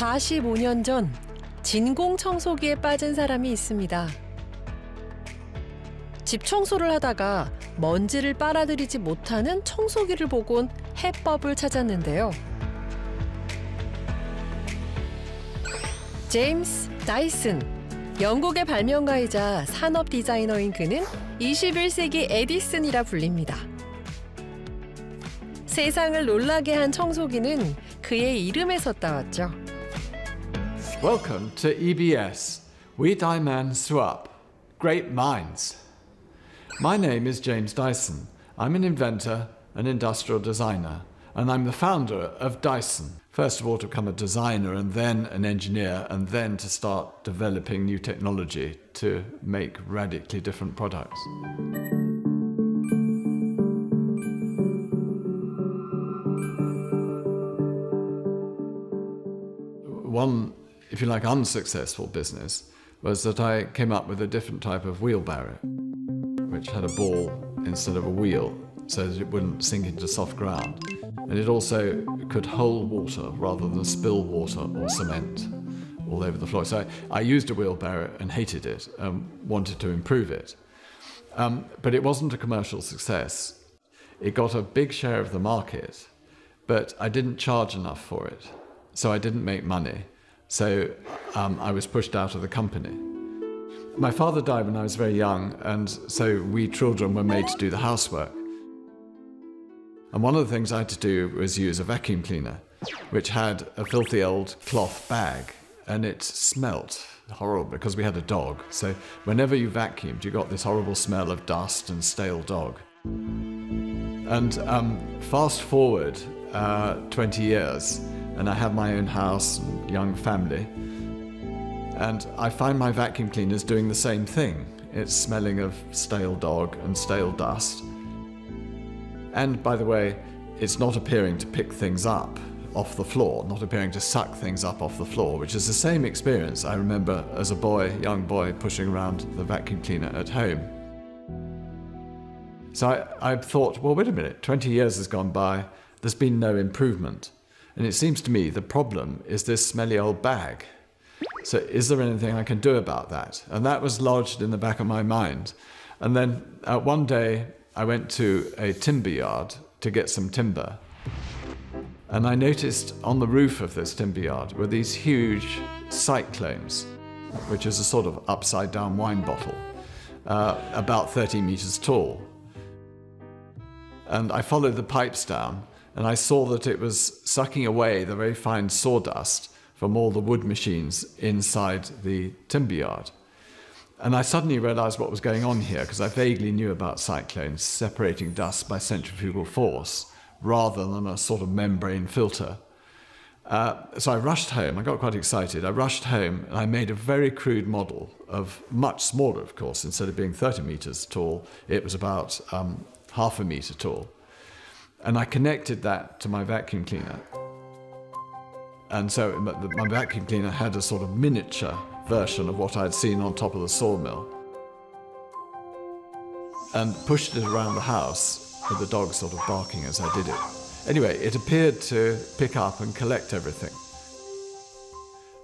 45년 전 진공 청소기에 빠진 사람이 있습니다. 집 청소를 하다가 먼지를 빨아들이지 못하는 청소기를 보곤 해법을 찾았는데요. 제임스 다이슨. 영국의 발명가이자 산업 디자이너인 그는 21세기 에디슨이라 불립니다. 세상을 놀라게 한 청소기는 그의 이름에서 따왔죠. Welcome to EBS. We Daiman Swap. Great minds. My name is James Dyson. I'm an inventor, an industrial designer, and I'm the founder of Dyson. First of all, to become a designer and then an engineer, and then to start developing new technology to make radically different products. If you like, unsuccessful business was that I came up with a different type of wheelbarrow, which had a ball instead of a wheel so that it wouldn't sink into soft ground. And it also could hold water rather than spill water or cement all over the floor. So I, I used a wheelbarrow and hated it and wanted to improve it. Um, but it wasn't a commercial success. It got a big share of the market, but I didn't charge enough for it. So I didn't make money. So um, I was pushed out of the company. My father died when I was very young, and so we children were made to do the housework. And one of the things I had to do was use a vacuum cleaner, which had a filthy old cloth bag, and it smelt horrible because we had a dog. So whenever you vacuumed, you got this horrible smell of dust and stale dog. And um, fast forward uh, 20 years, and I have my own house and young family. And I find my vacuum cleaners doing the same thing. It's smelling of stale dog and stale dust. And by the way, it's not appearing to pick things up off the floor, not appearing to suck things up off the floor, which is the same experience I remember as a boy, young boy, pushing around the vacuum cleaner at home. So I, I thought, well, wait a minute, 20 years has gone by, there's been no improvement. And it seems to me the problem is this smelly old bag. So is there anything I can do about that? And that was lodged in the back of my mind. And then uh, one day I went to a timber yard to get some timber. And I noticed on the roof of this timber yard were these huge cyclones, which is a sort of upside down wine bottle, uh, about 30 meters tall. And I followed the pipes down and I saw that it was sucking away the very fine sawdust from all the wood machines inside the timber yard. And I suddenly realized what was going on here because I vaguely knew about cyclones separating dust by centrifugal force rather than a sort of membrane filter. Uh, so I rushed home. I got quite excited. I rushed home and I made a very crude model of much smaller, of course. Instead of being 30 meters tall, it was about um, half a meter tall. And I connected that to my vacuum cleaner. And so my vacuum cleaner had a sort of miniature version of what I'd seen on top of the sawmill. And pushed it around the house with the dog sort of barking as I did it. Anyway, it appeared to pick up and collect everything.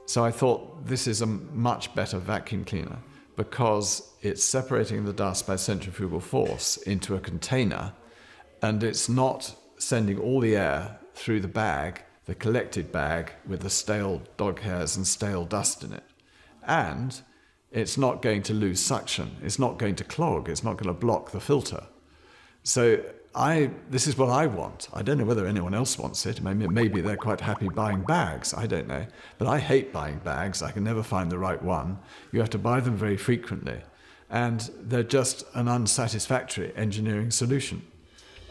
So I thought this is a much better vacuum cleaner because it's separating the dust by centrifugal force into a container and it's not sending all the air through the bag, the collected bag with the stale dog hairs and stale dust in it. And it's not going to lose suction, it's not going to clog, it's not going to block the filter. So I, this is what I want. I don't know whether anyone else wants it. Maybe, maybe they're quite happy buying bags. I don't know. But I hate buying bags. I can never find the right one. You have to buy them very frequently. And they're just an unsatisfactory engineering solution.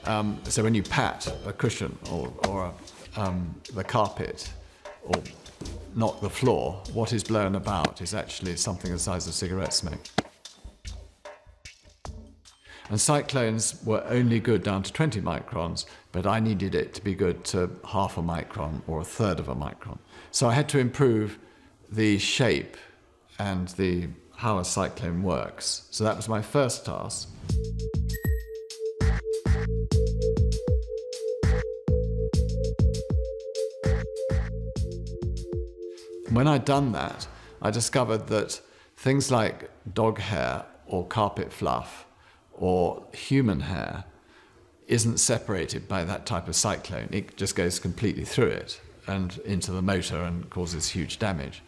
Um, so when you pat a cushion or, or um, the carpet or knock the floor, what is blown about is actually something the size of cigarette smoke. And cyclones were only good down to 20 microns, but I needed it to be good to half a micron or a third of a micron. So I had to improve the shape and the how a cyclone works. So that was my first task. When I'd done that, I discovered that things like dog hair or carpet fluff or human hair isn't separated by that type of cyclone. It just goes completely through it and into the motor and causes huge damage.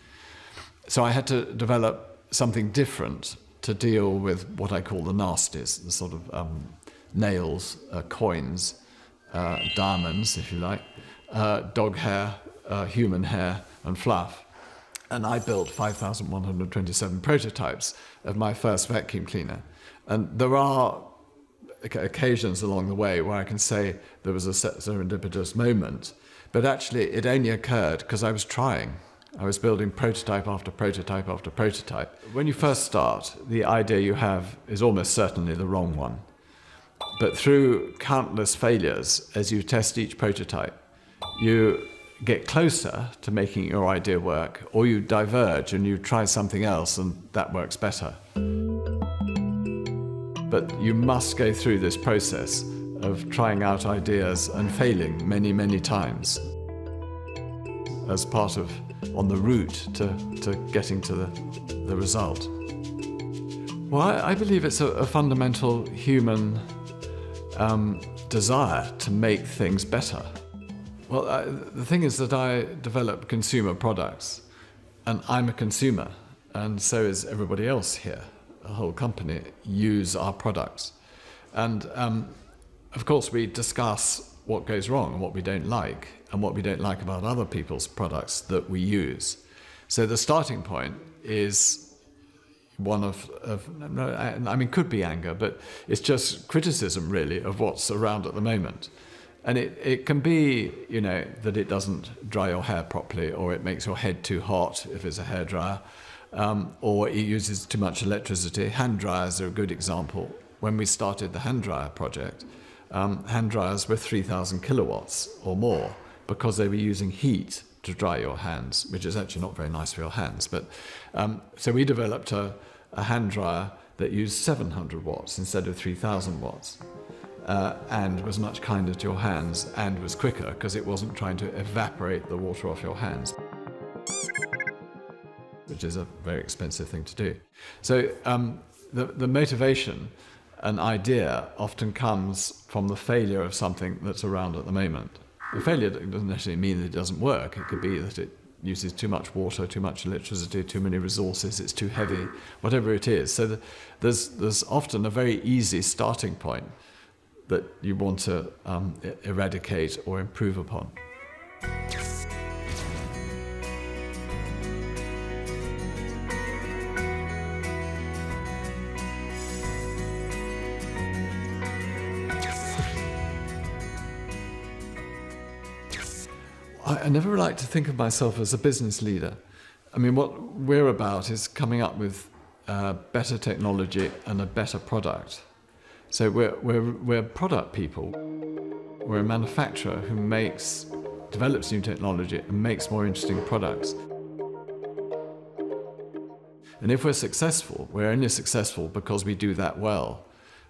So I had to develop something different to deal with what I call the nasties, the sort of um, nails, uh, coins, uh, diamonds, if you like, uh, dog hair, uh, human hair, and fluff. And I built 5,127 prototypes of my first vacuum cleaner. And there are occasions along the way where I can say there was a serendipitous moment, but actually it only occurred because I was trying. I was building prototype after prototype after prototype. When you first start, the idea you have is almost certainly the wrong one. But through countless failures, as you test each prototype, you get closer to making your idea work, or you diverge and you try something else and that works better. But you must go through this process of trying out ideas and failing many, many times as part of on the route to, to getting to the, the result. Well, I, believe it's a, a fundamental human um, desire to make things better. Well, the thing is that I develop consumer products, and I'm a consumer, and so is everybody else here. The whole company use our products, and um, of course we discuss what goes wrong and what we don't like, and what we don't like about other people's products that we use. So the starting point is one of, of I mean, could be anger, but it's just criticism really of what's around at the moment. And it, it can be, you know, that it doesn't dry your hair properly, or it makes your head too hot if it's a hair dryer, um, or it uses too much electricity. Hand dryers are a good example. When we started the hand dryer project, um, hand dryers were 3,000 kilowatts or more because they were using heat to dry your hands, which is actually not very nice for your hands. But um, so we developed a, a, hand dryer that used 700 watts instead of 3,000 watts. Uh, and was much kinder to your hands and was quicker because it wasn't trying to evaporate the water off your hands, which is a very expensive thing to do. So um, the, the motivation an idea often comes from the failure of something that's around at the moment. The failure doesn't necessarily mean that it doesn't work. It could be that it uses too much water, too much electricity, too many resources, it's too heavy, whatever it is. So the, there's, there's often a very easy starting point that you want to um, eradicate or improve upon. I, never like to think of myself as a business leader. I mean, what we're about is coming up with uh, better technology and a better product. So we're, we're, we're product people. We're a manufacturer who makes, develops new technology and makes more interesting products. And if we're successful, we're only successful because we do that well.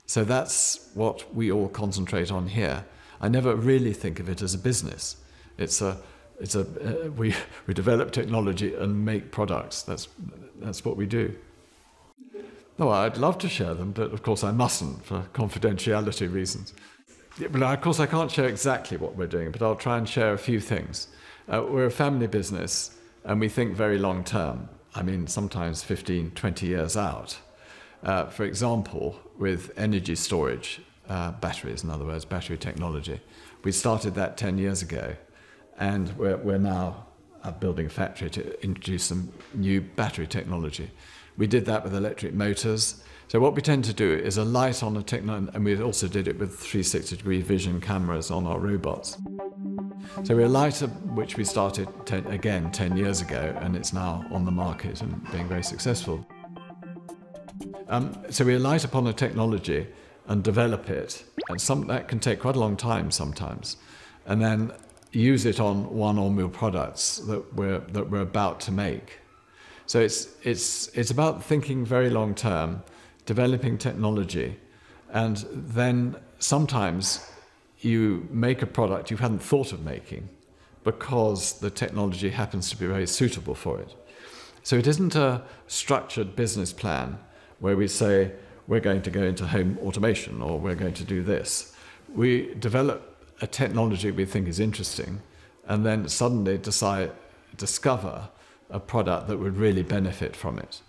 So that's what we all concentrate on here. I never really think of it as a business. It's a, it's a, uh, we, we develop technology and make products. That's, that's what we do. No, I'd love to share them, but of course I mustn't for confidentiality reasons. But of course I can't share exactly what we're doing, but I'll try and share a few things. Uh, we're a family business and we think very long term. I mean, sometimes 15, 20 years out. Uh, for example, with energy storage, uh, batteries, in other words, battery technology. We started that 10 years ago and we're, we're now uh, building a factory to introduce some new battery technology. We did that with electric motors. So what we tend to do is a light on a technology, and we also did it with 360 degree vision cameras on our robots. So we're a light which we started ten, again 10 years ago, and it's now on the market and being very successful. Um, so we light upon a technology and develop it, and some, that can take quite a long time sometimes. And then use it on one or more products that we're, that we're about to make. So it's, it's, it's about thinking very long term, developing technology, and then sometimes you make a product you hadn't thought of making, because the technology happens to be very suitable for it. So it isn't a structured business plan where we say we're going to go into home automation or we're going to do this. We develop a technology we think is interesting and then suddenly decide discover a product that would really benefit from it.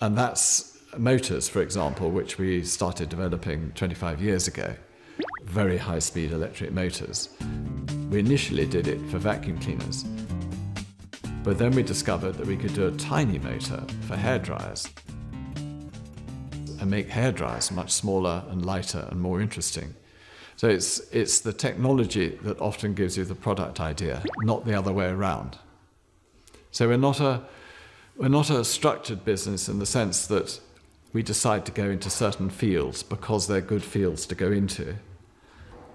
And that's motors, for example, which we started developing 25 years ago, very high speed electric motors. We initially did it for vacuum cleaners, but then we discovered that we could do a tiny motor for hair dryers and make hair dryers much smaller and lighter and more interesting. So it's, it's the technology that often gives you the product idea, not the other way around. So we're not a, we're not a structured business in the sense that we decide to go into certain fields because they're good fields to go into.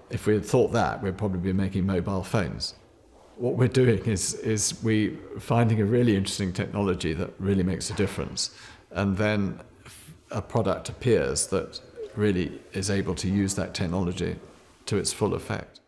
If we had thought that, we'd probably be making mobile phones. What we're doing is, is we finding a really interesting technology that really makes a difference, and then a product appears that really is able to use that technology to its full effect.